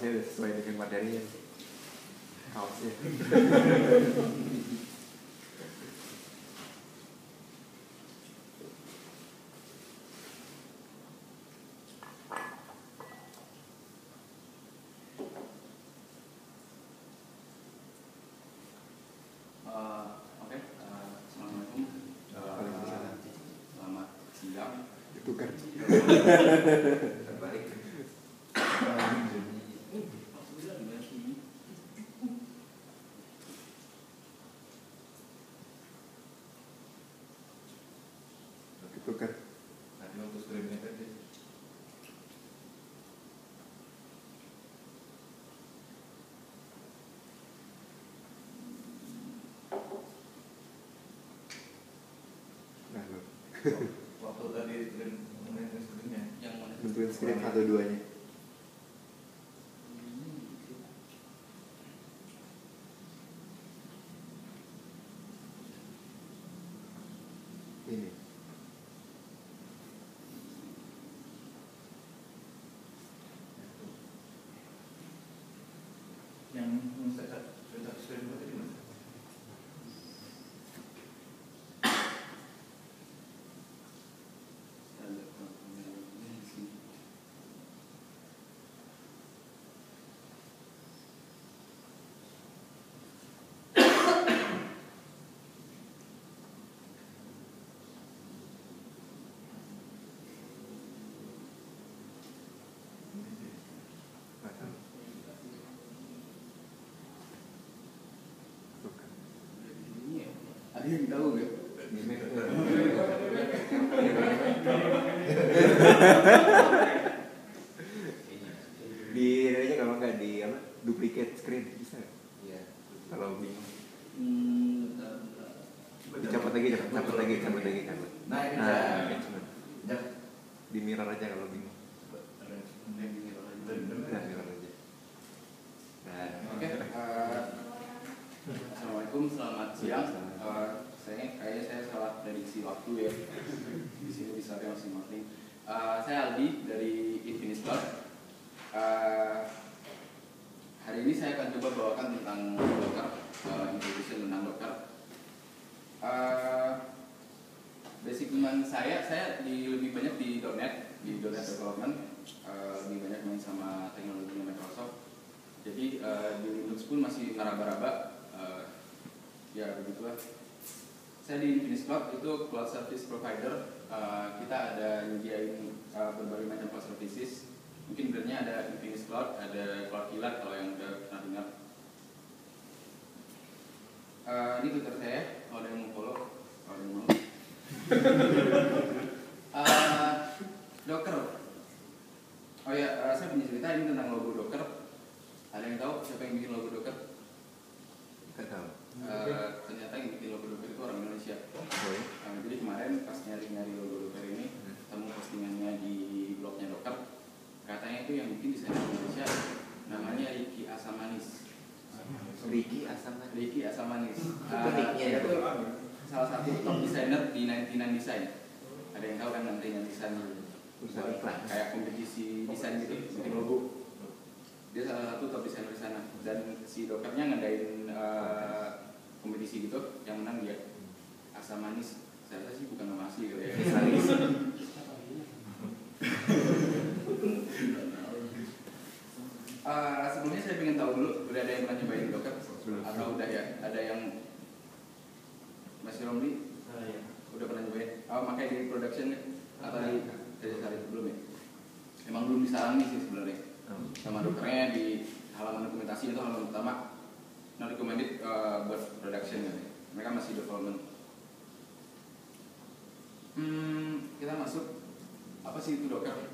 kaosnya udah sesuai dengan materinya kaosnya Oke, Assalamualaikum. Waalaikumsalam. Selamat siang. itu kan Terbalik. itu kan Tadi waktu screennya tadi. nah lo Waktu tadi screen ngomongin screennya. Yang nentuin screen satu duanya ini Yang saya cerita screen tadi mana? nggak tahu Tuh kan. Ada yang tahu di aja kalau nggak di apa duplicate screen bisa? Iya. kalau bingung Hmm, dicopot lagi cabut lagi cabut lagi cabut Nah, ini nah dah. kayak cuman Dah. di mirror aja kalau bingung Ada yang gini loh. nah mirror aja nah Oke, eh, assalamualaikum, selamat siang. Eh, saya kayaknya saya salah prediksi waktu ya. Di sini bisa ada masing-masing. Eh, saya Aldi dari Infinity Cloud. Eh, hari ini saya akan coba bawakan tentang Docker, eh, introduction tentang Docker. Eh, basic teman saya, saya di, lebih banyak di .NET, di .NET Development, eh, lebih banyak main sama teknologi Microsoft. Jadi eh, di Linux pun masih ngeraba-raba, eh, ya begitulah. Saya di Infinity Cloud itu cloud service provider. Eh, kita ada nyediain eh, berbagai macam cloud services. Mungkin brandnya ada Infinity Cloud, ada Cloud Kilat kalau yang udah pernah dengar. Eh, ini Twitter saya, kalau ada yang mau follow, kalau ada yang mau. Eh, Docker. Oh ya, saya punya cerita ini tentang logo Docker. Ada yang tahu siapa yang bikin logo Docker? nggak tahu Eh, ternyata yang bikin logo Docker itu orang Indonesia. oh ya Eh, jadi kemarin pas nyari-nyari logo Docker ini, ketemu postingannya di blognya Docker. Katanya itu yang bikin desainer Indonesia, namanya. Ricky asam tadi Ricky Asamanis. Itu Eh, nicknya dia ya? tuh salah satu top desainer di 99 Design. Ada yang tahu kan 99 Design? Perusahaan iklan. Kayak kompetisi desain gitu, bikin logo. Dia salah satu top desainer di sana. Dan si Dockernya ngadain eh, kompetisi gitu, yang menang dia. Asam manis. Saya rasa sih bukan nama asli kali ya. Manis. Eh, sebelumnya saya pengen tahu dulu, udah ada yang pernah nyobain Docker? Belum. Atau udah ya? Ada yang Mas Romli udah pernah nyobain? Oh, makanya di production ya? Atau di dari hari belum ya? Emang belum disalami sih sebenarnya. Hmm. Sama dokternya di halaman dokumentasi itu halaman utama. Not recommended uh, buat production ya. Mereka masih development. Hmm, kita masuk apa sih itu Docker?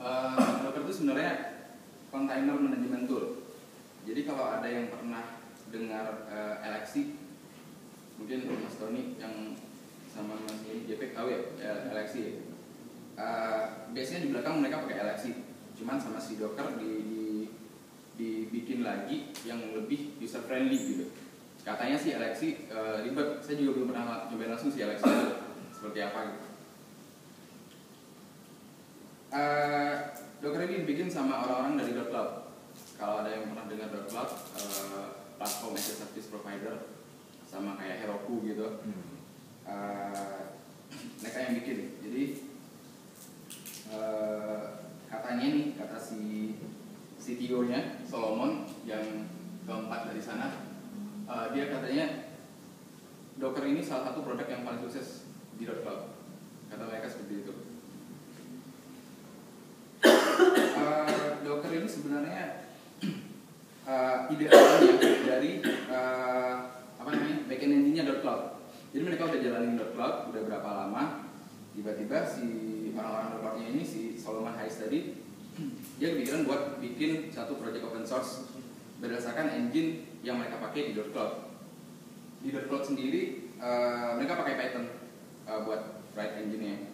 Uh, Docker itu sebenarnya container management tool. Jadi kalau ada yang pernah dengar uh, LXC, mungkin Mas Tony yang sama Mas ini JP tahu ya LXC. ya. Uh, biasanya di belakang mereka pakai LXC, cuman sama si Docker di, di dibikin lagi yang lebih user friendly gitu. Katanya sih LXC uh, ribet, saya juga belum pernah cobain langsung si LXC seperti apa gitu. Uh, Docker ini dibikin sama orang-orang dari Cloud. kalau ada yang pernah dengar Cloud uh, platform as a service provider sama kayak Heroku gitu. Uh, mereka yang bikin. Jadi uh, katanya nih kata si CTO nya Solomon yang keempat dari sana uh, dia katanya Docker ini salah satu produk yang paling sukses di Cloud kata mereka seperti itu uh, ini sebenarnya uh, ide awalnya dari uh, apa namanya backend engine-nya .cloud. Jadi mereka udah jalanin .cloud udah berapa lama, tiba-tiba si orang-orang .cloud-nya ini si Solomon Hayes tadi dia kepikiran buat bikin satu project open source berdasarkan engine yang mereka pakai di .cloud. Di .cloud sendiri uh, mereka pakai Python uh, buat write engine-nya.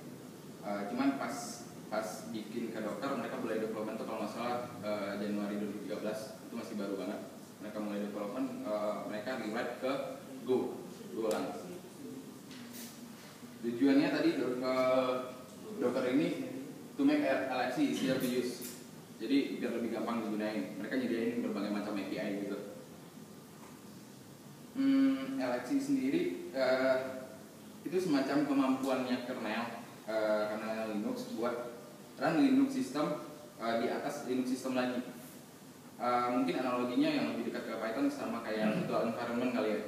Uh, cuman pas pas bikin ke dokter mereka mulai development tuh kalau nggak salah uh, Januari 2013 itu masih baru banget. Mereka mulai development uh, mereka rewrite ke Go Golang tujuannya tadi ke dokter ini to make LXC easier to use. Jadi biar lebih gampang digunain. Mereka nyediain berbagai macam API gitu. Hmm, LXC sendiri uh, itu semacam kemampuannya kernel uh, kernel Linux buat run Linux system uh, di atas Linux system lagi. Uh, mungkin analoginya yang lebih dekat ke Python sama kayak virtual environment kali ya.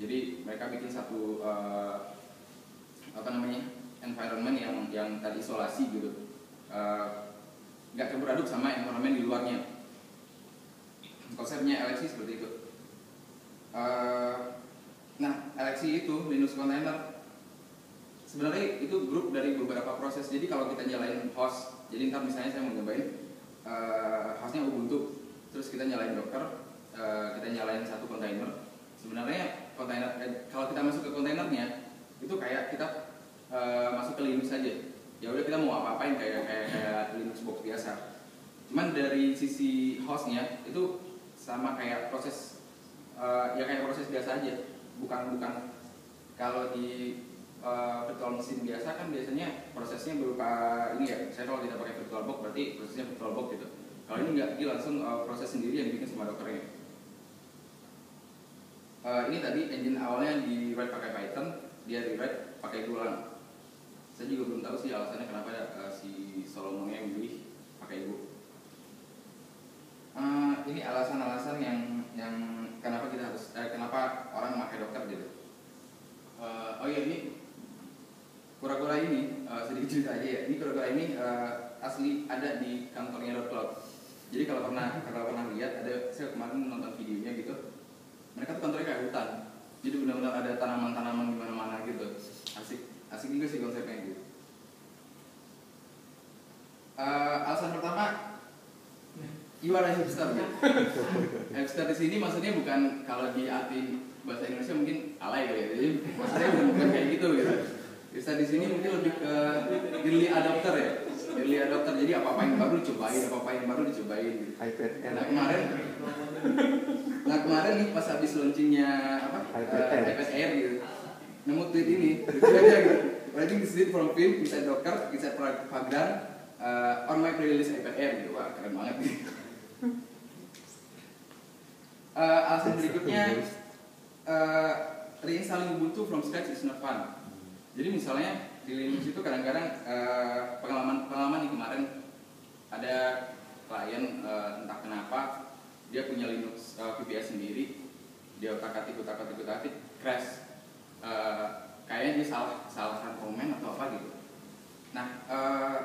Jadi mereka bikin satu uh, apa namanya environment yang yang terisolasi gitu, nggak uh, campur aduk sama environment di luarnya. Konsepnya LXC seperti itu. Uh, nah LXC itu Linux container sebenarnya itu grup dari beberapa proses. Jadi kalau kita nyalain host jadi ntar misalnya saya mau nyobain uh, hostnya Ubuntu. Terus kita nyalain Docker uh, kita nyalain satu kontainer sebenarnya kontainer eh, kalau kita masuk ke kontainernya itu kayak kita uh, masuk ke Linux saja ya udah kita mau apa-apain kayak kayak kayak Linux box biasa. Cuman dari sisi hostnya itu sama kayak proses uh, ya kayak proses biasa aja. Bukan bukan kalau di uh, virtual mesin biasa kan biasanya prosesnya berupa ini ya. Saya kalau tidak pakai virtual box berarti prosesnya virtual box gitu. Kalau ini enggak dia langsung uh, proses sendiri yang dibikin sama dokternya. Uh, ini tadi engine awalnya di write pakai Python dia di write pakai Golang. Saya juga belum tahu sih alasannya kenapa uh, si Solomonnya yang milih pakai Go. Uh, ini alasan-alasan yang yang kenapa kita harus eh, kenapa orang memakai Docker gitu. Uh, oh iya ini kura-kura ini uh, sedikit cerita aja ya. Ini kura-kura ini uh, asli ada di kantornya Cloud. Jadi kalau pernah kalau pernah lihat ada saya kemarin nonton videonya gitu. Mereka tuh kantornya kayak hutan. Jadi benar-benar ada tanaman-tanaman di mana-mana gitu. Asik asik juga sih konsepnya gitu. Uh, alasan pertama You are a hipster ya. hipster di sini maksudnya bukan kalau di arti bahasa Indonesia mungkin alay ya. Jadi maksudnya bukan kayak gitu gitu bisa di sini mungkin lebih ke early adopter ya? Early adopter jadi apa apa yang baru dicobain apa apa yang baru dicobain. iPad Air. Nah kemarin nah kemarin nih pas habis launchingnya apa iPad uh, Air. iPad Air gitu. Nemu tweet ini. Lucu aja gitu writing this tweet from film inside Docker inside Pagran uh, on my playlist iPad Air gitu. Wah keren banget nih. Uh, alasan berikutnya uh, reinstalling Ubuntu from scratch is not fun jadi misalnya di Linux itu kadang-kadang uh, pengalaman pengalaman nih kemarin ada klien uh, entah kenapa dia punya Linux uh, VPS sendiri dia otak atik otak atik otak atik crash uh, kayaknya dia salah salah komen atau apa gitu nah uh,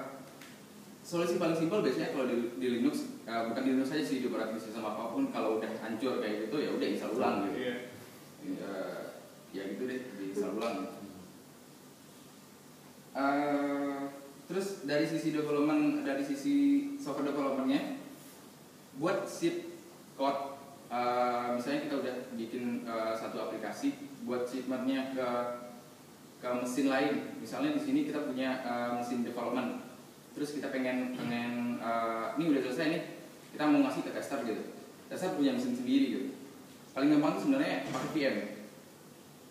solusi paling simpel biasanya kalau di, di Linux uh, bukan di Linux saja sih di operating system apa pun kalau udah hancur kayak gitu ya udah install ulang gitu Iya. uh, ya gitu deh di install ulang gitu. Uh, terus dari sisi development dari sisi software developmentnya buat ship code uh, misalnya kita udah bikin uh, satu aplikasi buat shipmentnya ke ke mesin lain. Misalnya di sini kita punya uh, mesin development. Terus kita pengen pengen uh, ini udah selesai nih kita mau ngasih ke tester gitu. Tester punya mesin sendiri gitu. Paling gampang tuh sebenarnya pakai VM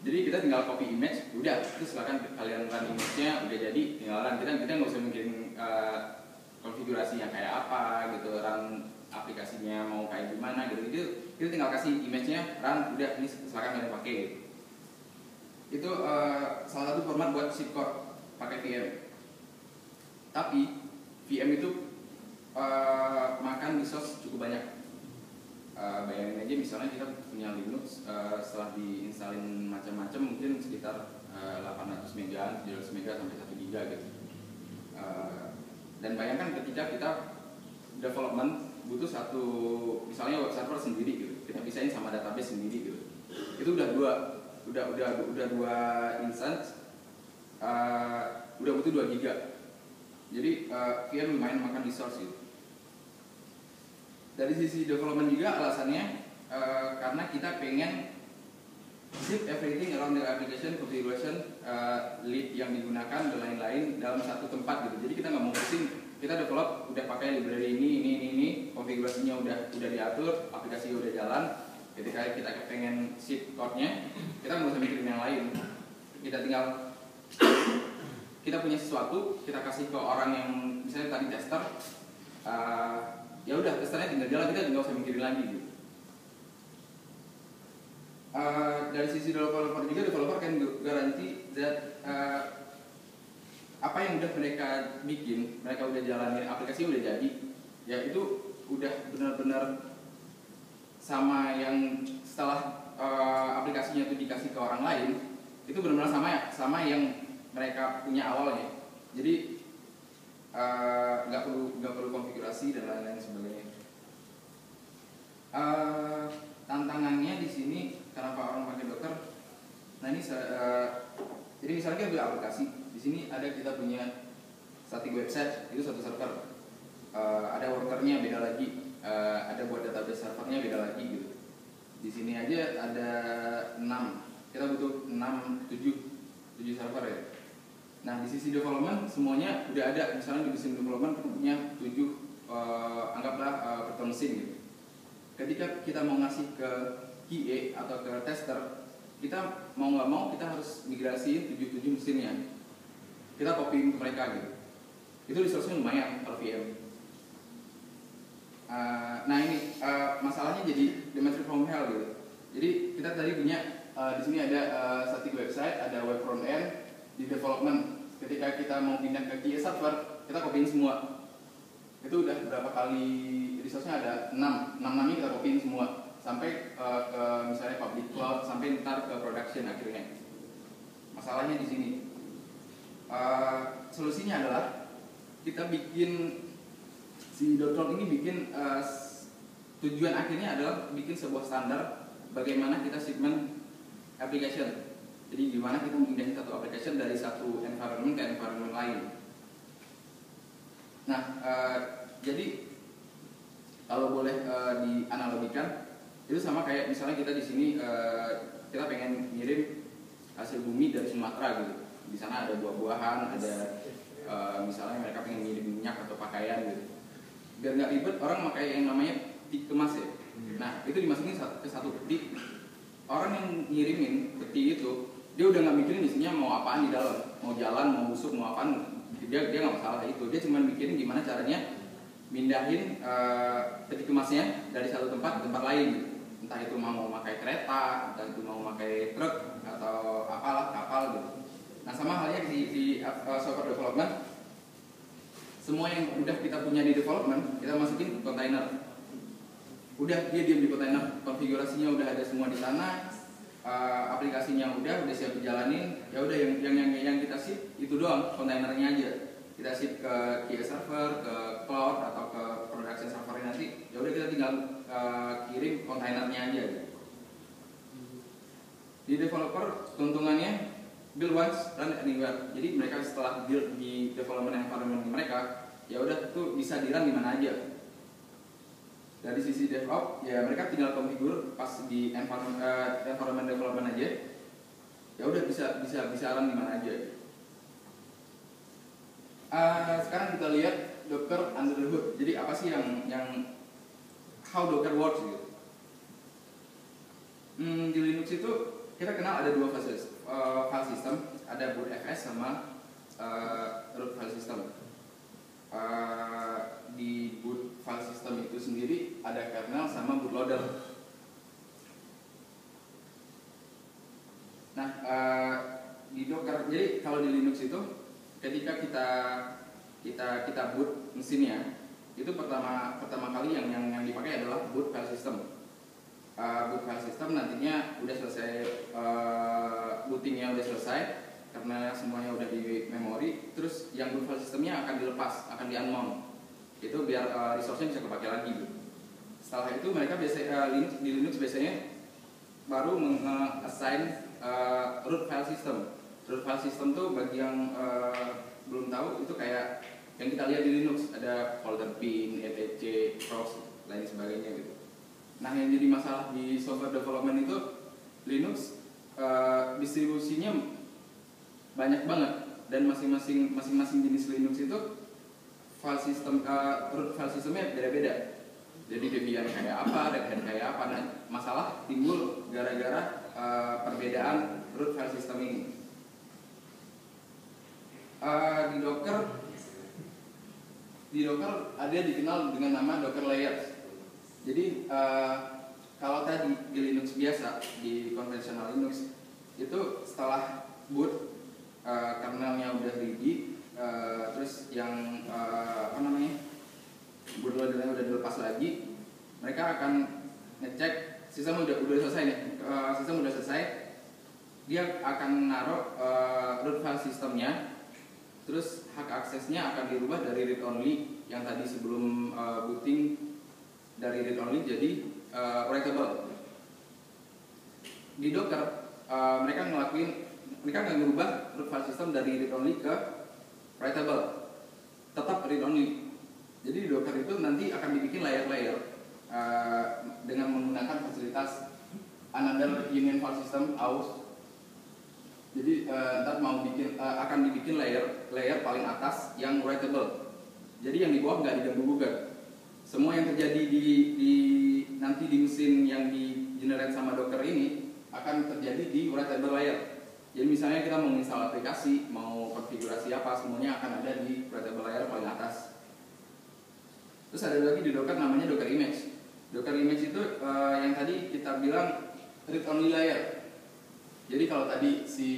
jadi kita tinggal copy image udah terus silakan kalian run image-nya udah jadi tinggal run. Kita kita nggak usah mikirin uh, konfigurasinya kayak apa gitu run aplikasinya mau kayak gimana gitu. Itu kita tinggal kasih image-nya run udah ini silakan kalian pakai. Itu uh, salah satu format buat shitcore pakai VM tapi VM itu uh, makan resource cukup banyak uh, bayangin aja misalnya kita punya Linux uh, setelah diinstalin macam-macam mungkin sekitar uh, 800 mega 700 mega sampai 1 giga gitu. Uh, dan bayangkan ketika kita development butuh satu misalnya web server sendiri gitu kita pisahin sama database sendiri gitu. Itu udah dua udah udah udah dua instance uh, udah butuh 2 giga. Jadi uh, lumayan makan resource gitu dari sisi development juga alasannya uh, karena kita pengen zip everything around the application configuration uh, lead yang digunakan dan lain-lain dalam satu tempat gitu. Jadi kita nggak mau pusing. Kita develop udah pakai library ini ini ini, ini konfigurasinya udah udah diatur aplikasi udah jalan. Ketika kita pengen ship code-nya kita nggak usah mikirin yang lain. Kita tinggal kita punya sesuatu kita kasih ke orang yang misalnya tadi tester uh, ya udah testernya tinggal jalan kita nggak usah mikirin lagi gitu uh, dari sisi developer juga developer kan garanti that uh, apa yang udah mereka bikin, mereka udah jalanin aplikasi udah jadi, ya itu udah benar-benar sama yang setelah uh, aplikasinya itu dikasih ke orang lain, itu benar-benar sama ya, sama yang mereka punya awalnya. Jadi eh, nggak uh, perlu nggak perlu konfigurasi dan lain-lain sebagainya. Uh, tantangannya di sini kenapa orang pakai Docker? Nah ini uh, jadi misalnya kita aplikasi, di sini ada kita punya static website itu satu server, uh, ada workernya beda lagi, uh, ada buat database servernya beda lagi gitu. Di sini aja ada 6 kita butuh 6 7 7 server ya. Nah di sisi development semuanya udah ada, misalnya di sisi development kita punya 7 uh, anggaplah uh, virtual mesin gitu. Ketika kita mau ngasih ke QA atau ke tester kita mau nggak mau kita harus migrasiin 77 mesinnya. Kita copy ke mereka gitu. Itu resource-nya lumayan per VM uh, nah ini uh, masalahnya jadi Dimension from hell gitu. Jadi kita tadi punya uh, di sini ada uh, static website ada web front end di development ketika kita mau pindah ke QA server kita copyin semua. Itu udah berapa kali resource-nya ada? 6 6 namanya kita copyin semua. Sampai uh, ke misalnya public cloud sampai ntar ke production akhirnya. Masalahnya di sini. Uh, solusinya adalah kita bikin si Dotron ini bikin uh, tujuan akhirnya adalah bikin sebuah standar bagaimana kita segmen application jadi gimana kita memindahkan satu application dari satu environment ke environment lain. Nah uh, jadi kalau boleh uh, dianalogikan itu sama kayak misalnya kita di sini uh, kita pengen ngirim hasil bumi dari Sumatera gitu. Di sana ada buah-buahan ada uh, misalnya mereka pengen ngirim minyak atau pakaian gitu. Biar nggak ribet orang pakai yang namanya peti kemas ya. Hmm. nah itu dimasukin ke satu peti orang yang ngirimin peti itu dia udah nggak mikirin isinya mau apaan di dalam mau jalan mau busuk mau apaan. Dia dia nggak masalah itu. Dia cuma mikirin gimana caranya mindahin uh, peti kemasnya dari satu tempat ke tempat lain. Entah itu mau memakai kereta, entah itu mau memakai truk atau apalah kapal gitu. Nah sama halnya di, di uh, software development, semua yang udah kita punya di development kita masukin ke kontainer. Udah dia diam di kontainer, konfigurasinya udah ada semua di sana, uh, aplikasinya udah udah siap dijalanin. Ya udah yang yang yang yang kita sih itu doang kontainernya aja. Kita ship ke QA server, ke cloud atau ke production server nanti. Ya udah kita tinggal uh, kirim kontainernya aja. Di developer keuntungannya build once run anywhere. Jadi mereka setelah build di development environment mereka, ya udah tuh bisa di run di mana aja. Dari sisi DevOps, ya mereka tinggal configure pas di environment, uh, environment development aja. Ya udah bisa bisa bisa run di mana aja. Uh, sekarang kita lihat Docker under the hood. Jadi apa sih yang yang how Docker works gitu. Hmm, di Linux itu kita kenal ada dua file, uh, file system, ada boot fs sama uh, root file system. Uh, di boot file system itu sendiri ada kernel sama bootloader. Nah, eh, di Docker, jadi kalau di Linux itu ketika kita kita kita boot mesinnya, itu pertama pertama kali yang yang, yang dipakai adalah boot file system. Uh, boot file system nantinya udah selesai uh, bootingnya udah selesai karena semuanya udah di memori, terus yang boot file systemnya akan dilepas, akan di unmount itu biar eh, resource-nya bisa kepake lagi. Setelah itu mereka biasa eh, Linux, di Linux biasanya baru meng-assign uh, root file system. Root file system tuh bagi yang uh, belum tahu itu kayak yang kita lihat di Linux ada folder bin, etc, prox, lain sebagainya gitu. Nah yang jadi masalah di software development itu Linux uh, distribusinya banyak banget dan masing-masing masing-masing jenis Linux itu file system uh, root file systemnya beda-beda. Jadi Debian kayak apa, Hat kayak apa. Nah, masalah timbul gara-gara uh, perbedaan root file system ini. Uh, di Docker, di Docker ada dikenal dengan nama Docker layers. Jadi uh, kalau tadi di Linux biasa, di konvensional Linux itu setelah boot uh, kernelnya udah ready, uh, terus yang uh, apa namanya bootloadernya udah dilepas lagi, mereka akan ngecek sistem udah udah selesai nih, uh, sistem udah selesai, dia akan naruh uh, root file sistemnya, terus hak aksesnya akan dirubah dari read only yang tadi sebelum uh, booting dari read only jadi uh, writable. Di Docker uh, mereka ngelakuin mereka nggak ngubah root file system dari read only ke writable, tetap read only. Jadi di Docker itu nanti akan dibikin layer-layer uh, dengan menggunakan fasilitas another union file system aus. Jadi uh, ntar mau bikin uh, akan dibikin layer layer paling atas yang writable. Jadi yang di bawah nggak diganggu gugat. Semua yang terjadi di, di nanti di mesin yang di generate sama Docker ini akan terjadi di writable layer. Jadi misalnya kita mau install aplikasi, mau konfigurasi apa, semuanya akan ada di writable layer paling atas. Terus ada lagi di Docker namanya Docker Image. Docker Image itu uh, yang tadi kita bilang read only layer. Jadi kalau tadi si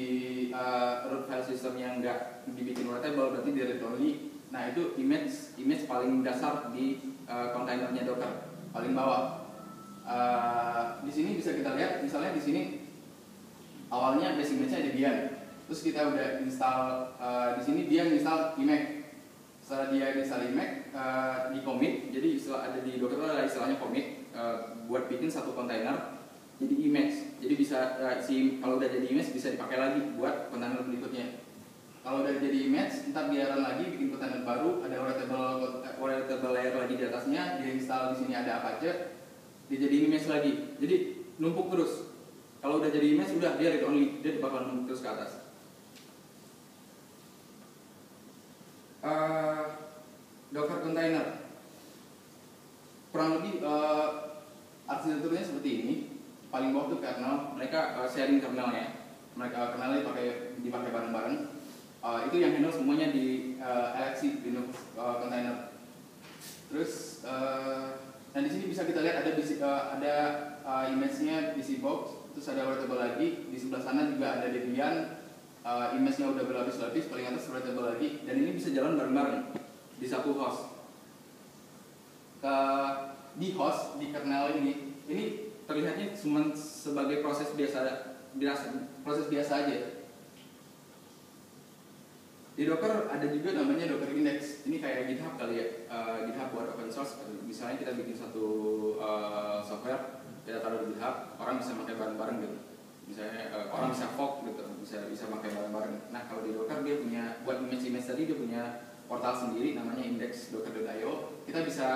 uh, root file system yang nggak dibikin writable berarti di read only. Nah itu image image paling dasar di uh, kontainernya Docker paling bawah. Uh, di sini bisa kita lihat misalnya di sini awalnya basic image-nya Debian. Terus kita udah install uh, di sini dia install Emacs. Setelah dia install Emacs uh, di commit, jadi istilah ada di Docker ada istilahnya commit uh, buat bikin satu kontainer jadi Emacs. Jadi bisa uh, si kalau udah jadi Emacs bisa dipakai lagi buat kontainer berikutnya. Kalau udah jadi Emacs, ntar dia lagi bikin kontainer baru, ada writable writable layer lagi di atasnya, dia install di sini ada Apache, dia jadi Emacs lagi. Jadi numpuk terus. Kalau udah jadi image udah dia read only, dia bakal terus ke atas. Uh, Docker container kurang lebih uh, arsitekturnya seperti ini. Paling bawah tuh kernel, mereka uh, sharing kernelnya. Mereka kernelnya dipakai dipakai bareng-bareng. Uh, itu yang handle semuanya di uh, LXC Linux uh, container. Terus uh, dan di sini bisa kita lihat ada uh, ada uh, image-nya DC box terus ada writable lagi di sebelah sana juga ada Debian. Uh, image-nya udah berlapis-lapis paling atas writable lagi. Dan ini bisa jalan bareng-bareng di satu host ke di host di kernel ini ini terlihatnya cuma sebagai proses biasa biasa proses biasa aja. Di Docker ada juga namanya Docker Index. Ini kayak GitHub kali ya, uh, GitHub buat open source. Misalnya kita bikin satu uh, software, kita taruh di GitHub, orang bisa pakai bareng-bareng gitu. Misalnya uh, orang bisa fork gitu, bisa bisa pakai bareng-bareng. Nah kalau di Docker dia punya buat image-image tadi dia punya portal sendiri namanya index.docker.io. Kita bisa,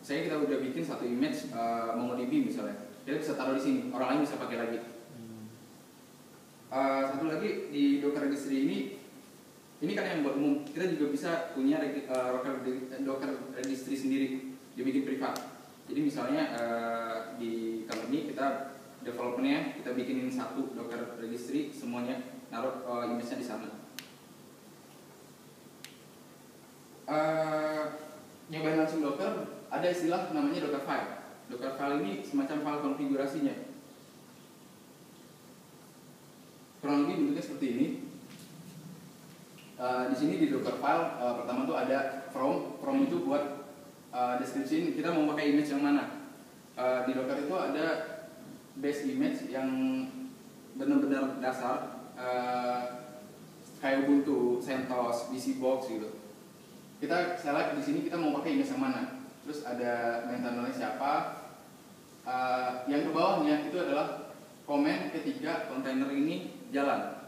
saya kita udah bikin satu image uh, MongoDB misalnya, kita bisa taruh di sini, orang lain bisa pakai lagi. Uh, satu lagi di Docker registry ini ini kan yang buat umum kita juga bisa punya uh, docker, docker registry sendiri dibikin privat jadi misalnya uh, di company kita developernya kita bikinin satu docker registry semuanya naruh uh, image-nya di sana. Uh, nyobain langsung docker ada istilah namanya docker file. Docker file ini semacam file konfigurasinya. Kurang lebih bentuknya seperti ini. Uh, di sini di Docker file uh, pertama tuh ada from, from itu buat uh, description kita mau pakai image yang mana. Uh, di Docker itu ada base image yang benar-benar dasar uh, kayak Ubuntu, CentOS, VCBox gitu. Kita select di sini kita mau pakai image yang mana. Terus ada maintainernya siapa. Yang ke bawahnya itu adalah komen ketika kontainer ini jalan.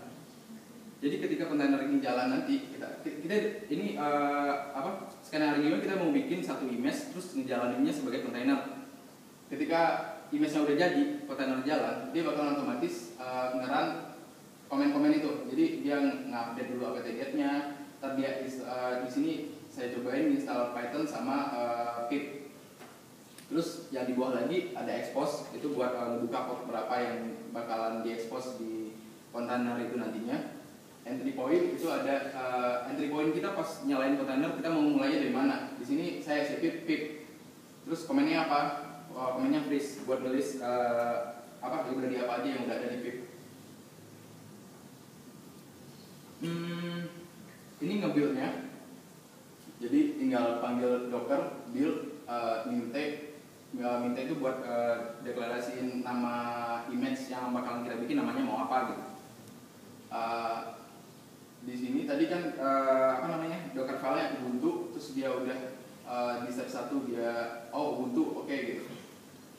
Jadi ketika kontainer ini jalan nanti kita kita ini uh, apa skenario kita mau bikin satu image terus ngejalaninnya sebagai kontainer. Ketika image-nya udah jadi, kontainer jalan, dia bakal otomatis uh, ngeran komen-komen itu. Jadi dia ngupdate dulu apt-get-nya, ntar dia uh, di sini saya cobain install Python sama uh, Pip. Terus yang di bawah lagi ada expose, itu buat uh, ngebuka port berapa yang bakalan diekspos di kontainer itu nantinya. Entry point itu ada uh, entry point kita pas nyalain kontainer kita mau mulainya dari mana. Di sini saya save pip. Terus komennya apa? Oh, komennya freeze buat nulis uh, apa library apa aja yang udah ada di pip. Hmm, ini ngebuildnya. Jadi tinggal panggil docker build uh, minte uh, minta itu buat uh, deklarasiin nama image yang bakalan kita bikin namanya mau apa gitu. Di sini. Tadi kan uh, apa namanya docker file Ubuntu terus dia udah uh, di step satu dia oh Ubuntu oke okay, gitu.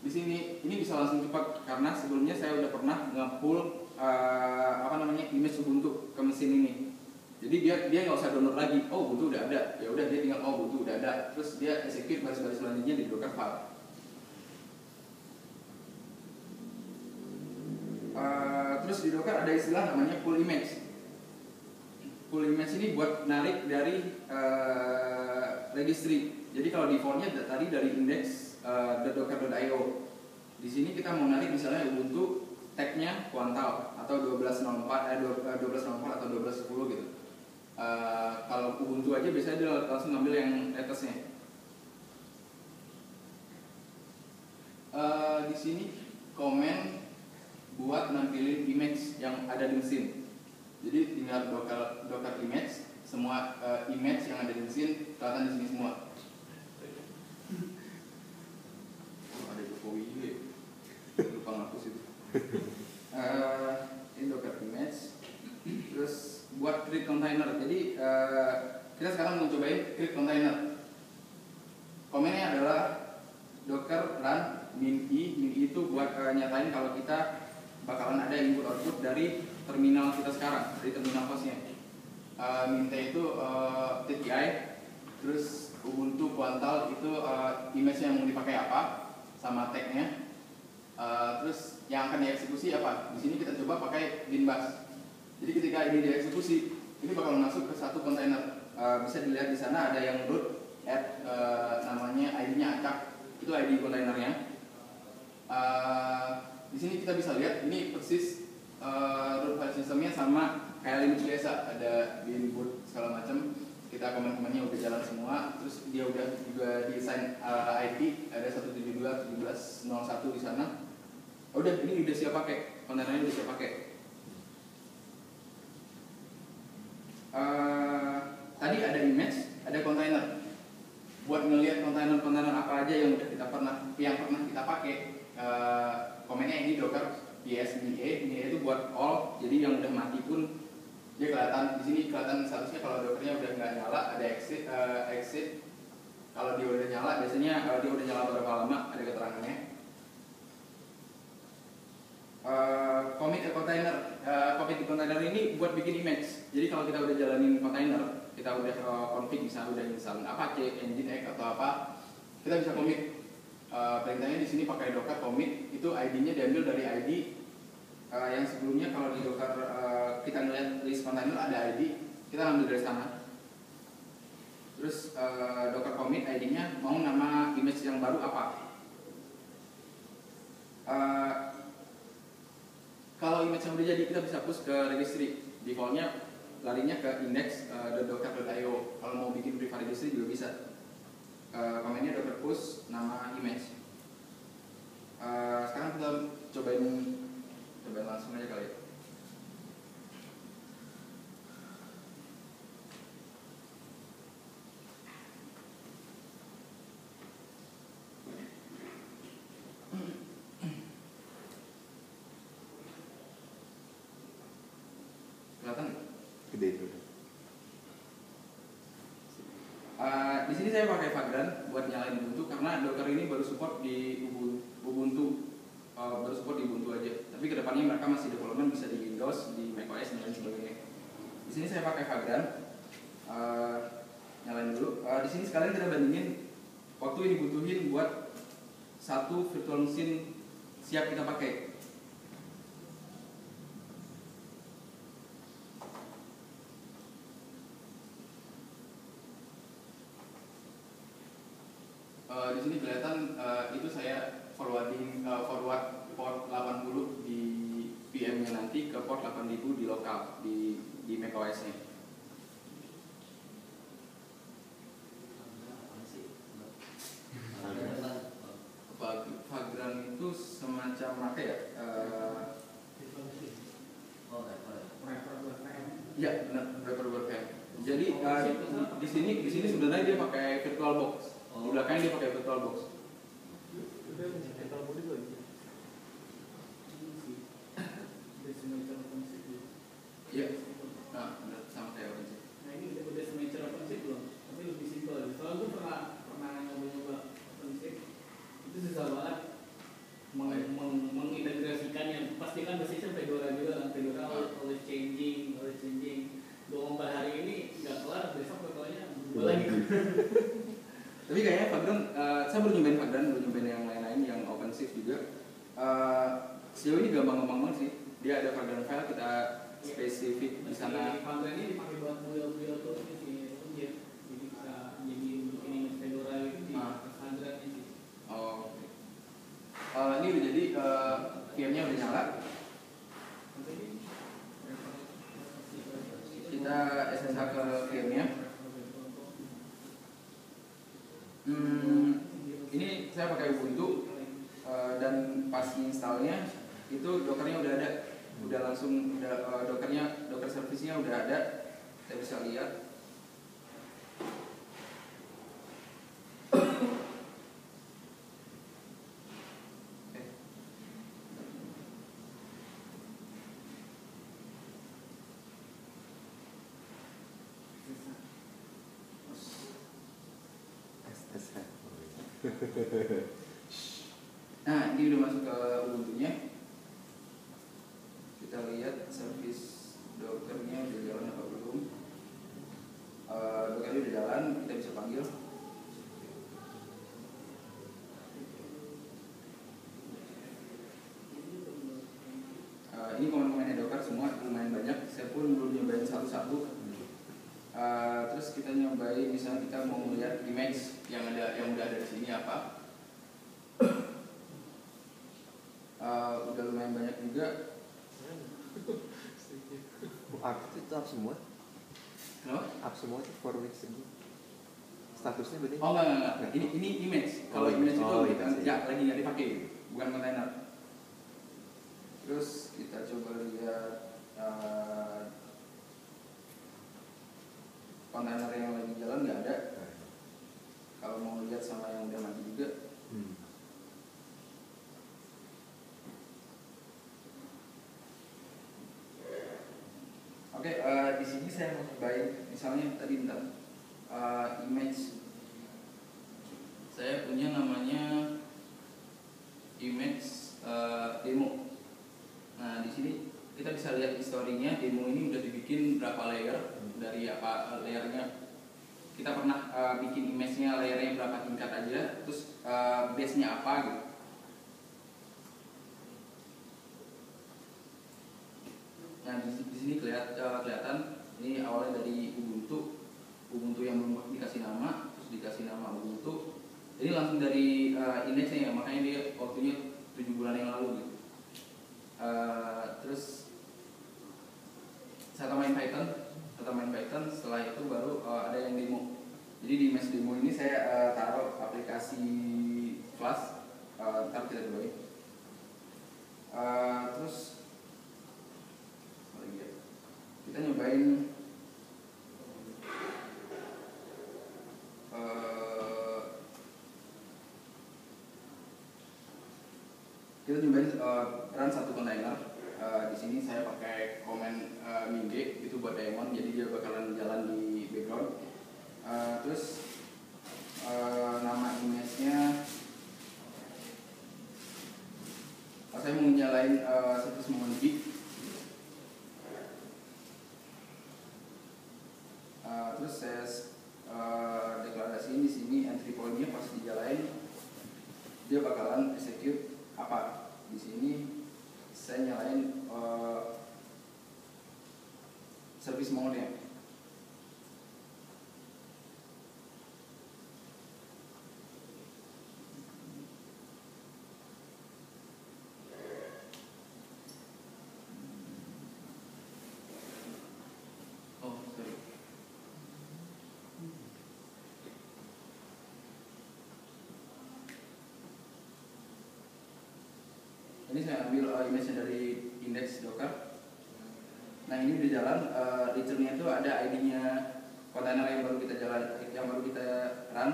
Di sini ini bisa langsung cepat karena sebelumnya saya udah pernah nge-pull uh, apa namanya image Ubuntu ke mesin ini. Jadi dia dia nggak usah download lagi oh Ubuntu udah ada. Ya udah dia tinggal oh Ubuntu udah ada. Terus dia execute baris-baris selanjutnya di docker file uh, terus di docker ada istilah namanya pull image pull image ini buat narik dari uh, registry jadi kalau defaultnya tadi dari index uh, .docker.io. Di sini kita mau narik misalnya Ubuntu tagnya kuantal atau 1204 eh 1204 atau 1210 gitu. Uh, kalau Ubuntu aja biasanya dia langsung ngambil yang atasnya. Uh, di sini komen buat nampilin image yang ada di mesin. Jadi tinggal docker docker image, semua uh, image yang ada di mesin kelihatan di sini semua. ada Jokowi juga ya. lupa ngapus itu uh, ini docker image terus buat create container jadi uh, kita sekarang mau cobain create container komennya adalah docker run min i min i itu buat uh, nyatain kalau kita bakalan ada input output dari terminal kita sekarang dari terminal hostnya uh, minta itu uh, TTI terus Ubuntu kuantal itu uh, image yang mau dipakai apa sama tagnya. Uh, terus yang akan dieksekusi apa? Di sini kita coba pakai binbus. Jadi ketika ini dieksekusi, ini bakal masuk ke satu kontainer. Uh, bisa dilihat di sana ada yang root add uh, namanya ID-nya acak. Itu ID kontainernya. Uh, di sini kita bisa lihat ini persis uh, root file sistemnya sama kayak Linux biasa, ada boot segala macam kita komen-komennya udah jalan semua. Terus dia udah juga desain uh, IP ada 172 1701 di sana. Oh, udah ini udah siap pakai. Kontainernya udah siap pakai. Uh, tadi ada image ada kontainer buat ngelihat kontainer-kontainer apa aja yang udah kita pernah yang pernah kita pakai uh, komennya ini docker yes ini ini itu buat all jadi yang udah mati pun dia kelihatan di sini kelihatan seharusnya kalau dokternya udah nggak nyala ada exit uh, exit. Kalau dia udah nyala biasanya kalau dia udah nyala berapa lama ada keterangannya. Uh, commit a container uh, commit di container ini buat bikin image. Jadi kalau kita udah jalanin container kita udah uh, config misalnya udah install Apache, Nginx atau apa kita bisa commit uh, perintahnya di sini pakai docker commit itu ID-nya diambil dari ID uh, yang sebelumnya kalau di Docker uh, kita ngeliat list container ada ID, kita ambil dari sana. Terus uh, Docker commit ID-nya mau nama image yang baru apa? Uh, kalau image yang udah jadi kita bisa push ke registry. Defaultnya larinya ke index.docker.io. Kalau mau bikin private registry juga bisa. Uh, komennya docker push nama image. Uh, sekarang kita cobain coba langsung aja kali ya gede itu Sini saya pakai Vagrant buat nyalain Ubuntu karena Docker ini baru support di Ubuntu, uh, baru support di Ubuntu aja. Tapi ke depannya mereka masih development bisa di Windows, di macOS dan lain sebagainya. Di sini saya pakai Vagrant. Uh, nyalain dulu. Uh, di sini sekalian kita bandingin waktu yang dibutuhin buat satu virtual machine siap kita pakai. Uh, di sini kelihatan uh, itu saya forwarding uh, forward port 80 di VM-nya nanti ke port 8000 di lokal di di macOS-nya. Vag- Vagrant itu semacam apa ya? Uh, ya benar wrapper. Jadi uh, di sini di sini sebenarnya dia pakai virtual box. Belakangnya dia pakai virtual box. Iya. Nah, benar sama kayak OpenShift. Nah ini udah udah semacam OpenShift belum? Tapi lebih simpel. Soalnya gue pernah pernah nyoba-nyoba OpenShift itu susah banget meng, meng, mengintegrasikannya. Pasti kan basisnya Fedora juga kan Fedora always changing, always changing. Dua ngomong hari ini nggak kelar, besok pokoknya berubah lagi. Tapi kayaknya Vagrant, eh, saya baru nyobain Vagrant, baru nyobain yang lain-lain yang OpenShift juga. Eh, sejauh ini gampang-gampang banget sih. Dia ada Vagrant file, kita spesifik di sana. Panggilan ini dipakai buat build-build tuh ini sih, ya. Jadi bisa jadi untuk ini Fedora itu di Ah. Cassandra ini sih. Oh, oke. Eh, ini udah jadi, eh, VM-nya udah nyala. Kita SSH ke VM-nya. Hmm, ini saya pakai Ubuntu eh, dan pas installnya itu dockernya udah ada, udah langsung udah eh, dockernya docker service-nya udah ada, saya bisa lihat. Nah, ini udah masuk ke Ubuntu-nya. Kita lihat service Docker-nya udah jalan apa belum. Eh, Docker-nya udah jalan, kita bisa panggil. Eh, ini komen-komennya Docker semua lumayan banyak. Saya pun belum nyobain satu-satu. Eh, terus kita nyobain misalnya kita mau melihat image yang ada yang udah ada di sini apa. Eh, udah lumayan banyak juga. Up itu semua Kenapa? up semua itu four weeks ago statusnya berarti Oh enggak, enggak, enggak. Ini ini image. Kalau Oh, image itu oh, bukan, image, ya iya. lagi nggak dipakai, bukan kontainer. Terus kita coba lihat eh, kontainer yang lagi jalan nggak ada. Kalau mau lihat sama yang udah mati juga, Hmm. Oke, eh, di sini saya mau cobain misalnya tadi bentar eh, image. Saya punya namanya image eh, demo. Nah di sini kita bisa lihat historinya demo ini udah dibikin berapa layer dari apa layernya. Kita pernah eh, bikin image-nya layernya berapa tingkat aja, terus eh, base-nya apa gitu. Nah di, di sini kelihat, eh, kelihatan ini awalnya dari Ubuntu, Ubuntu yang belum dikasih nama, terus dikasih nama Ubuntu. Ini langsung dari uh, index-nya ya, makanya dia waktunya 7 bulan yang lalu gitu. Eh, terus saya tambahin Python, saya tambahin Python. Setelah itu baru eh, ada yang demo. Jadi di mes demo ini saya eh, taruh aplikasi Flash. Eh, ntar kita cobain. Eh, terus apa lagi ya? Kita nyobain eh, kita nyobain eh, run satu kontainer Eh, eh, di sini saya pakai komen eh, Minde itu buat Diamond jadi dia bakalan jalan di background. Eh, terus eh, nama image-nya oh, saya mau nyalain eh, service MongoDB Eh, terus saya eh, deklarasiin di sini entry point-nya pas dijalain dia bakalan execute apa? Di sini saya nyalain uh, service mode-nya. oh saya ambil uh, image dari index docker nah ini udah jalan uh, return-nya itu ada ID-nya kontainer yang baru kita jalan yang baru kita run.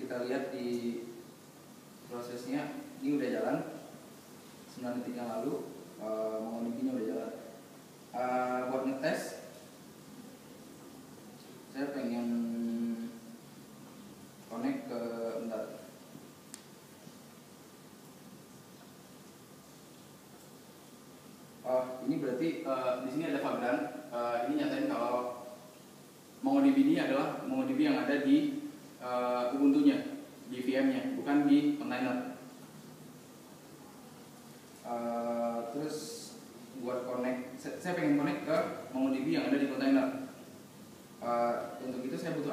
Kita lihat di prosesnya ini udah jalan. 9 detik yang lalu uh, MongoDB-nya udah jalan. Uh, buat ngetes saya pengen connect ke bentar Oh, ini berarti eh, di sini ada Fagran. Eh, ini nyatain kalau MongoDB ini adalah MongoDB yang ada di eh, Ubuntu-nya, di VM-nya, bukan di container. Eh, terus buat connect, saya, saya pengen connect ke MongoDB yang ada di container. Eh, untuk itu saya butuh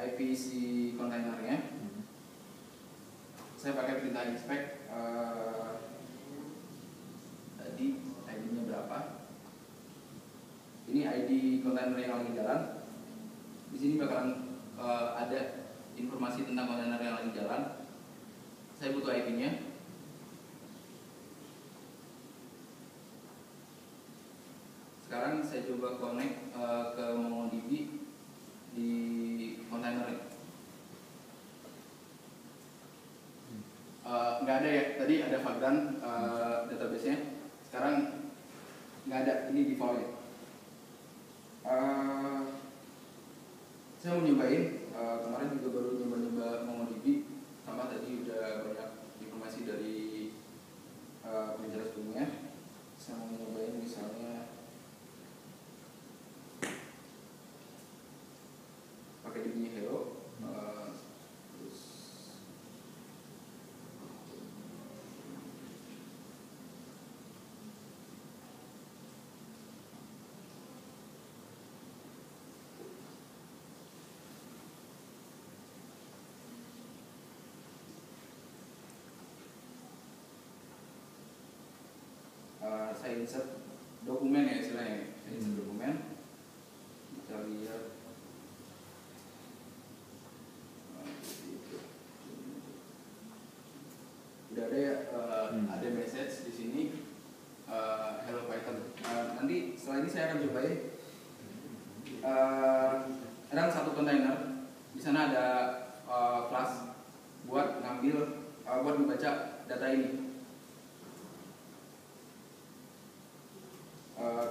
IP, si kontainernya. Saya pakai perintah inspect. eh, tadi ID-nya berapa? Ini ID kontainer yang lagi jalan. Di sini bakalan eh, ada informasi tentang kontainer yang lagi jalan. Saya butuh IP-nya. Sekarang saya coba connect eh, ke MongoDB di kontainer ini. Eh, nggak ada ya tadi ada Vagrant eh, database-nya sekarang nggak ada ini default uh, saya mau nyobain eh, kemarin juga baru nyoba-nyoba MongoDB sama tadi udah banyak informasi dari uh, penjelasan sebelumnya saya mau nyobain misalnya pakai DB-nya Hello eh, terus Eh, saya insert dokumen ya istilahnya. Saya insert dokumen. Kita lihat. Eh, udah ada ya Hmm. ada message di sini. Eh, hello Python. Eh, nanti setelah ini saya akan cobain eh, run satu kontainer di sana ada eh, kelas buat ngambil eh, buat membaca data ini Eh,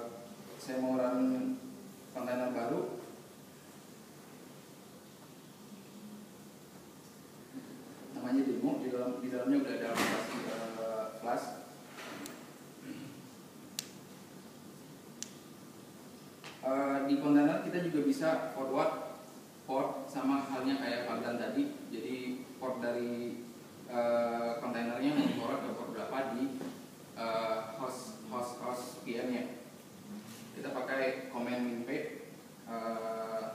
saya mau run kontainer baru namanya demo di dalam di dalamnya udah ada aplikasi eh, kelas Eh, di kontainer kita juga bisa forward port sama halnya kayak Fagdan tadi. Jadi port dari eh, kontainernya forward ke port berapa di eh, host host host VM-nya kita pakai command minp eh,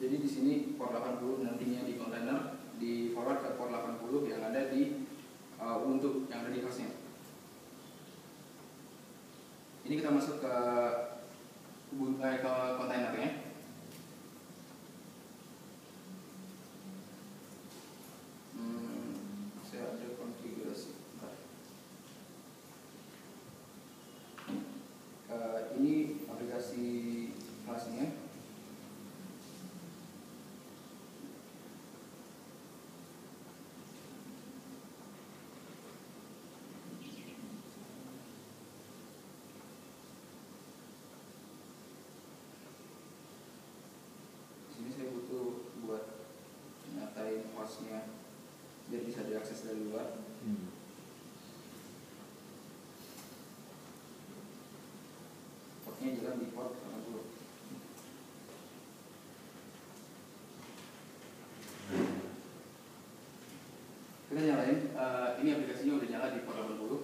jadi di sini port 80 nantinya di kontainer di forward ke port 80 yang ada di eh, Ubuntu yang ada di hostnya ini kita masuk ke Ubuntu eh, ke kontainernya Hmm, saya ada konfigurasi. Bentar. Eh, ini aplikasi kelasnya. Hostnya biar bisa diakses dari luar Hmm. portnya jalan di port 80 kita nyalain eh, ini aplikasinya udah nyala di port 80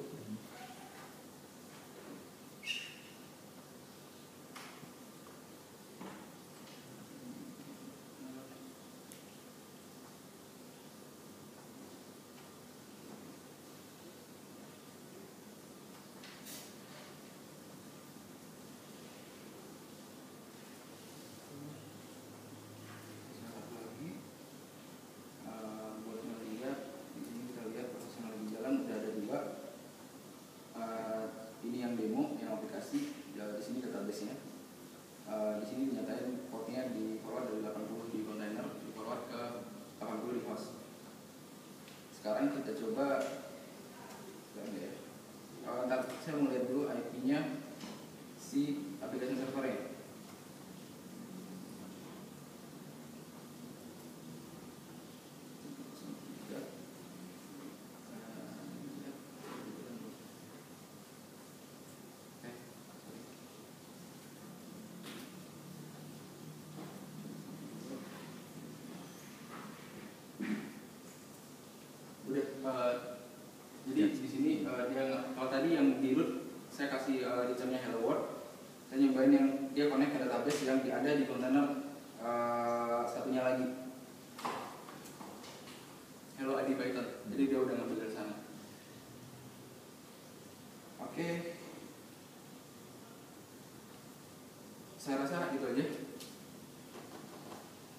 satu lagi eh, buat melihat di sini kita lihat proses yang lagi jalan udah ada dua Eh, ini yang demo yang aplikasi ya, di sini database nya Eh, di sini dinyatain portnya di forward dari 80 di container di forward ke 80 di host sekarang kita coba sekarang ya Eh, ntar saya mau lihat dulu IP nya si aplikasi servernya Eh, jadi di sini eh, dia kalau tadi yang di root saya kasih uh, dicamnya hello world. Saya nyobain yang dia connect ke database yang di- ada di kontainer eh, satunya lagi. Hello ID Python. Jadi dia udah ngambil dari sana. Oke. Saya rasa itu aja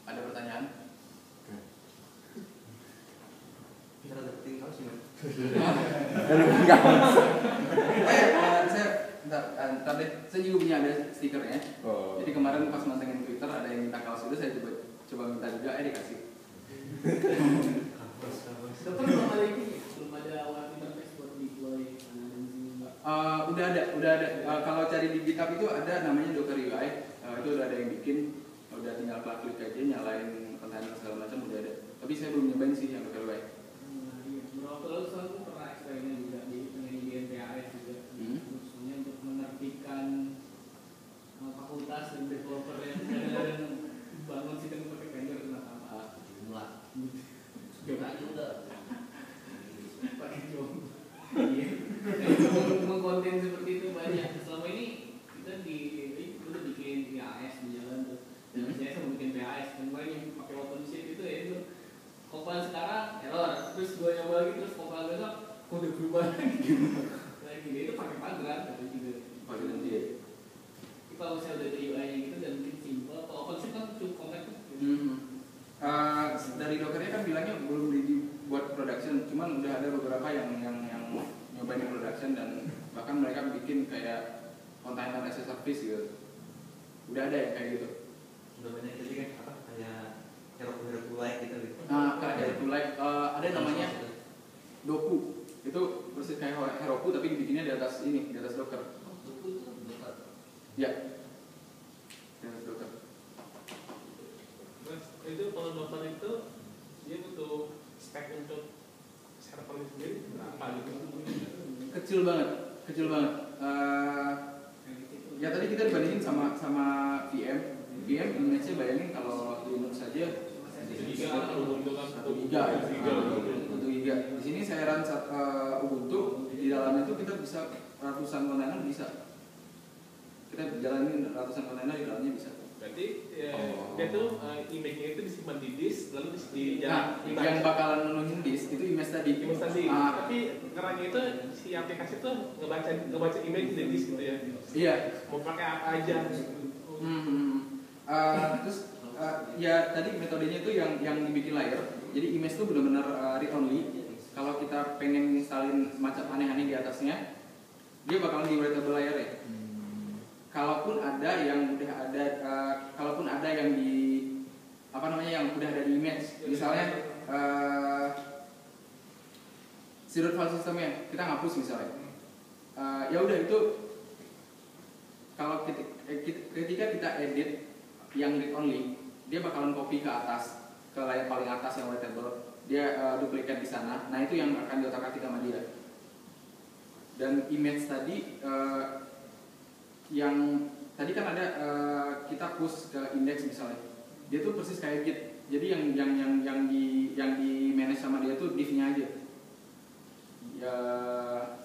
ada pertanyaan Kita ada penting Man. eh, eh, saya bentar, bentar deh. Saya juga punya ada stikernya. Oh. Jadi kemarin pas mantengin Twitter ada yang minta kaos itu saya coba coba minta juga, eh dikasih. Tapi belum ada ini, belum ada web interface buat deploy dan. Eh, udah ada, udah ada. Eh, kalau cari di GitHub itu ada namanya Docker UI. Eh, itu udah ada yang bikin. Udah tinggal klik aja, nyalain kontainer segala macam udah ada. Tapi saya belum nyobain sih yang Docker UI. Nah, iya. Beberapa waktu lalu soalnya aku pernah eksperimen juga di pengen di NPAS juga. Hmm. Khususnya untuk menertibkan uh, fakultas dan developer yang kadang-kadang bangun sistem pakai vendor kenapa apa. Ah, Gak juga. Pakai jom. Iya. Untuk mengkonten seperti itu banyak. Selama ini kita di udah bikin PAS di jalan tuh. Dan Hmm. saya sama bikin PAS. Dan kemarin yang pakai OpenShift itu ya itu compile sekarang error. Terus gue nyoba lagi terus compile besok kode berubah lagi. Kayak gini itu pakai Pagran tapi juga. pakai nanti ya. Tapi kalau misalnya udah ada UI-nya gitu dan mungkin simple. Kalau OpenShift kan cukup kompleks. tuh. Hmm. Eh, dari Dockernya kan bilangnya belum dibuat production, cuman udah ada beberapa yang yang yang nyobain di production dan bahkan mereka bikin kayak container as a service gitu. Udah ada yang kayak gitu. udah banyak jadi kan apa kayak hero hero like gitu gitu Nah, kayak itu like eh, ada namanya Doku. Itu persis kayak Heroku tapi dibikinnya di atas ini, di atas Docker. buku itu bukan Ya. Di atas Docker. Mas, itu kalau Docker itu dia butuh spek untuk servernya sendiri berapa gitu? Kecil banget, kecil banget. Eh, Kayak gitu. ya tadi kita dibandingin sama sama VM. VM image-nya bayangin kalau Linux saja Tiga kan Ubuntu kan satu giga ya. tiga Ah, satu giga. Di sini saya run sat- eh, Ubuntu di dalamnya itu kita bisa ratusan kontainer bisa. Kita jalanin ratusan kontainer di dalamnya bisa. Berarti ya, Oh. dia tuh uh, image-nya itu disimpan di disk lalu di, di Nah, jalan yang bakalan menuhin disk itu image tadi. image Tapi ngerangnya itu si aplikasi tuh ngebaca ngebaca image di disk gitu ya. iya. Mau pakai apa aja. Hmm. Eh, terus eh, ya tadi metodenya itu yang yang dibikin layer. Jadi image itu benar-benar eh, read only. Kalau kita pengen installin macam aneh-aneh di atasnya, dia bakalan di writable layer ya. Kalaupun ada yang udah ada, eh, kalaupun ada yang di apa namanya yang udah ada di image, misalnya eh root file systemnya kita ngapus misalnya, Eh, ya udah itu kalau eh, ketika kita edit yang read only, dia bakalan copy ke atas ke layar paling atas yang writable. dia eh, duplikat di sana. Nah itu yang akan diotak-atik sama dia. Dan image tadi eh, yang tadi kan ada eh, kita push ke index misalnya. Dia tuh persis kayak git. Jadi yang yang yang yang di yang di manage sama dia tuh div-nya aja ya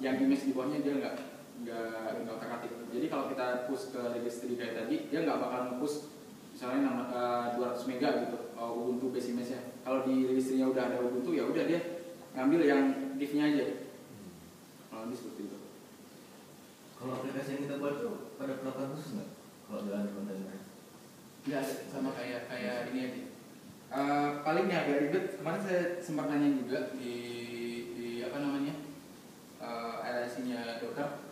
yang image di bawahnya dia nggak nggak nggak otak atik jadi kalau kita push ke registry kayak tadi dia nggak bakal nge-push misalnya nama, eh, 200 mega gitu eh, Ubuntu base image-nya kalau di registrinya udah ada Ubuntu ya udah dia ngambil yang div-nya aja kalau lebih seperti itu Kalau aplikasi yang kita buat tuh ada perlakuan khusus nggak? Kalau dalam kontainer? Nggak ada, sama kayak kayak ini aja. Eh, paling yang agak ribet kemarin saya sempat nanya juga di di apa namanya uh, RIC-nya Docker.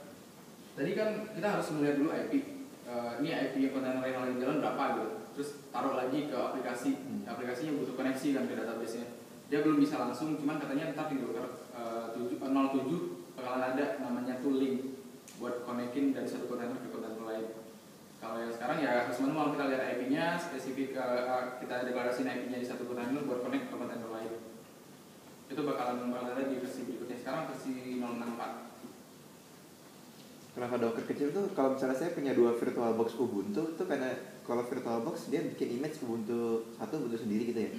Tadi kan kita harus melihat dulu IP. Eh, ini IP yang kontainer yang lagi jalan berapa gitu. Terus taruh lagi ke aplikasi. Aplikasinya butuh koneksi kan ke database-nya. Dia belum bisa langsung, cuman katanya ntar di Docker eh, 7, eh, 07 bakalan ada namanya tooling buat konekin dari satu kontainer ke kontainer lain. Kalau yang sekarang ya harus manual kita lihat IP-nya, spesifik eh, kita deklarasi IP-nya di satu kontainer buat connect ke kontainer lain. Itu bakalan bakalan ada di versi berikutnya. Sekarang versi 064. Kenapa Docker kecil tuh kalau misalnya saya punya dua VirtualBox Ubuntu tuh karena kalau VirtualBox dia bikin image Ubuntu satu Ubuntu sendiri gitu ya.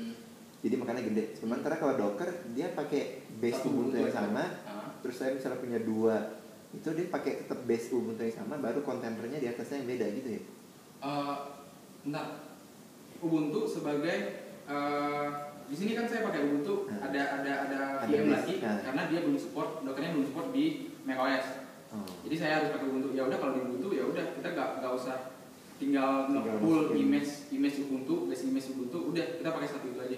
Jadi makanya gede. Sementara kalau Docker dia pakai base Satu Ubuntu yang ya. sama, Ah. terus saya misalnya punya dua itu dia pakai tetap base Ubuntu yang sama, baru kontainernya di atasnya yang beda gitu ya. Eh, bentar. Ubuntu sebagai eh, di sini kan saya pakai Ubuntu Hmm. ada ada ada Ada VM lagi nah. karena dia belum support Dockernya belum support di macOS. Oh. Jadi saya harus pakai Ubuntu. Ya udah kalau di Ubuntu ya udah kita nggak nggak usah tinggal nge-pull image image Ubuntu, base image Ubuntu, udah kita pakai satu itu aja.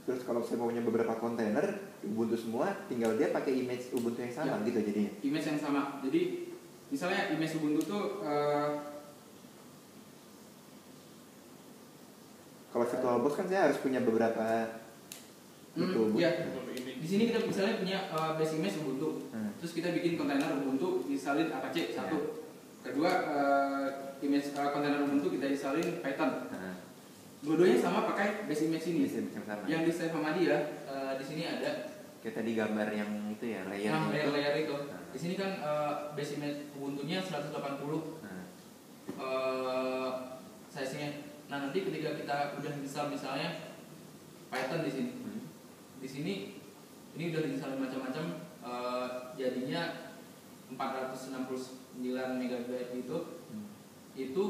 Terus kalau saya punya beberapa kontainer Ubuntu semua, tinggal dia pakai image Ubuntu yang sama Ya. gitu jadinya. Image yang sama. Jadi misalnya image Ubuntu tuh eh, Kalau VirtualBox kan saya harus punya beberapa hmm, itu Ubuntu. iya. Di sini kita misalnya punya eh, base image Ubuntu. Hmm. Terus kita bikin kontainer Ubuntu disalin Apache Ya. satu. Kedua eh, image eh, kontainer Ubuntu kita disalin Python. Nah, Dua-duanya sama pakai base image ini. bisa yang sama. Yang di save sama dia eh, di sini ada Kayak tadi gambar yang itu ya, nah, layernya itu. layer-layer itu. Nah. Di sini kan eh, base image Ubuntunya 180 Nah, eh size-nya. Nah, nanti ketika kita udah install misalnya Python di sini. hmm. Di sini ini udah install macam-macam eh, jadinya 469 MB itu Hmm. itu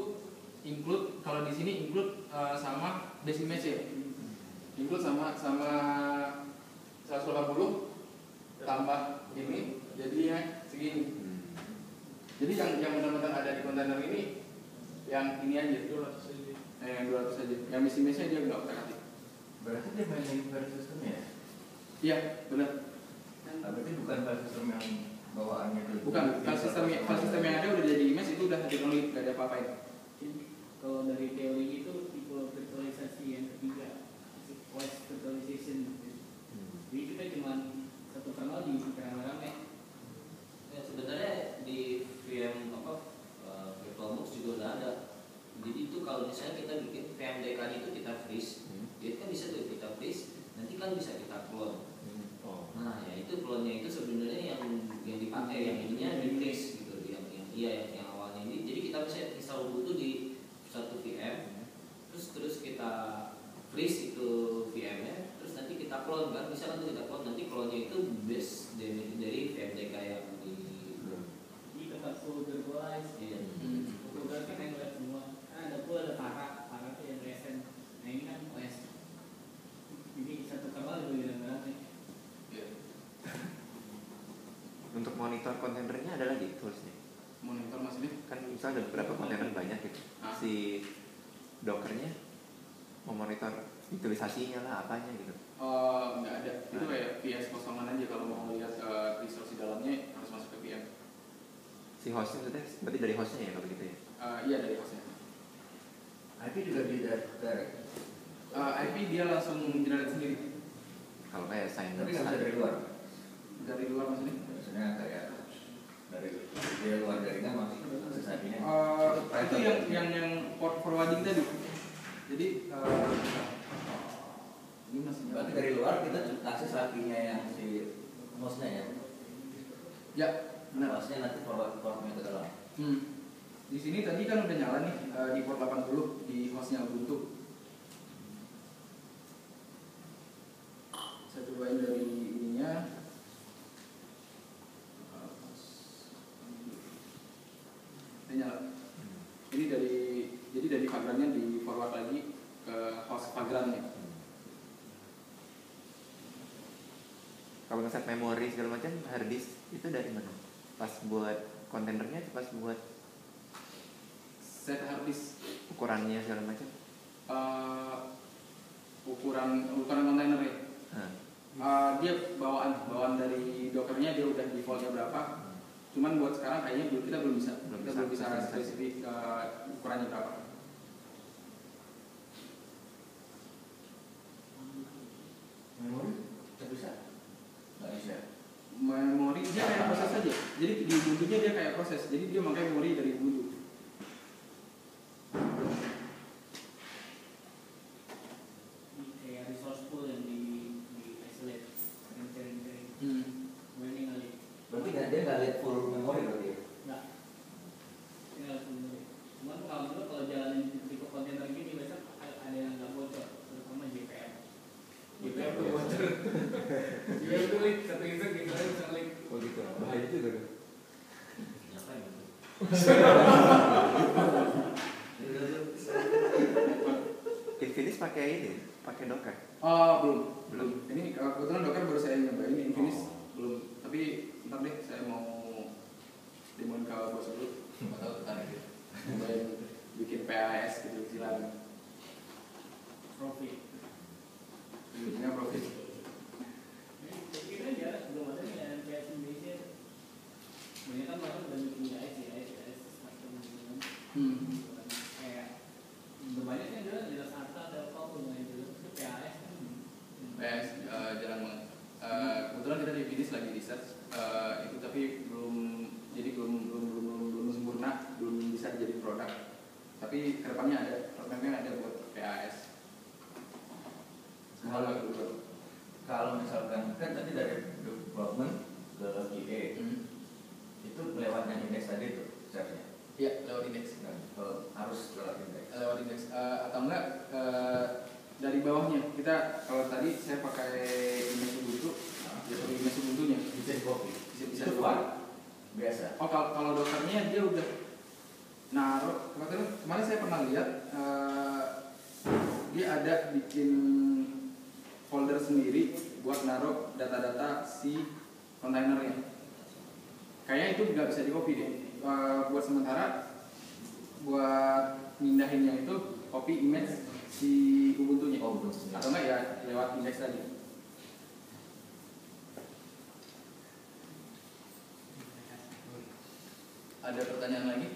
include kalau di sini include eh, sama base image ya. Include sama sama 180 tambah ini jadinya segini. Hmm. Jadi yang yang benar-benar ada di kontainer ini yang ini aja, Itu lah sih. eh, yang 200 aja. Yang misi misinya dia nggak otak atik. Berarti dia mainin file sistemnya ya? Iya, benar. Tapi itu bukan file sistem yang bawaannya ke Bukan, file sistem file sistem yang ada udah jadi image itu udah teknologi nggak ada apa-apain. Kalau dari teori itu tipe virtualisasi yang ketiga, voice virtualization. Hmm. Jadi kita cuma satu kernel di rame-rame. Ya, sebenarnya di VM apa eh, VirtualBox juga udah ada. Jadi itu kalau misalnya kita bikin VMDK itu kita freeze, Hmm. dia kan bisa tuh kita freeze, nanti kan bisa kita clone. Nah, ya itu clone-nya itu sebenarnya yang yang dipakai yang ininya freeze gitu, yang yang iya yang, yang awalnya ini. Jadi kita bisa install Ubuntu di satu VM, terus terus kita freeze itu VM-nya, terus nanti kita clone kan, bisa kan tuh kita clone nanti clone-nya itu base dari dari VMDK yang di Jadi tempat full virtualize. Iya. Hmm. Google kan yang lihat semua. Kan ada pula ada Para, Para itu yang resen. Nah ini kan OS. Jadi satu kernel juga di rame-rame. Iya. Untuk monitor kontainernya ada lagi toolsnya. Monitor maksudnya? Kan misalnya ada beberapa kontainer banyak gitu. Ah. Si dockernya memonitor utilisasinya lah apanya gitu. Oh, nggak ada. Itu kayak VS kosongan aja kalau mau lihat eh, resource di dalamnya harus masuk ke VM. Si hostnya maksudnya berarti dari hostnya ya kalau gitu ya. Eh, iya dari hostnya. IP juga di direct. Eh, IP dia langsung generate sendiri Kalau kayak signer. Tapi nggak bisa dari luar. dari luar maksudnya. Maksudnya kayak dari dia luar jaringan masih. Eh, itu yang yang yang port forwarding tadi. Jadi eh, ini masih Berarti dari luar kita kasih sapinya yang si mosnya ya. Ya, benar. Mosnya nanti bawa formnya ke dalam. Hmm. Di sini tadi kan udah nyala nih eh, di port 80 di hostnya Ubuntu. Saya cobain dari ininya nyala. Hmm. Jadi dari jadi dari programnya di forward lagi ke host programnya. kalau ngeset memori segala macam harddisk itu dari mana? Pas buat kontainernya pas buat set harddisk ukurannya segala macam? Uh, ukuran ukuran kontainer ya? Huh. uh, eh, dia bawaan bawaan dari dokernya dia udah defaultnya berapa. Hmm. cuman buat sekarang kayaknya belum kita belum bisa. Belum kita bisa, belum bisa spesifik uh, ukurannya berapa. memori dia kayak proses aja. Jadi di ubuntu dia kayak proses. Jadi dia makanya memori dari Ubuntu ada pertanyaan lagi?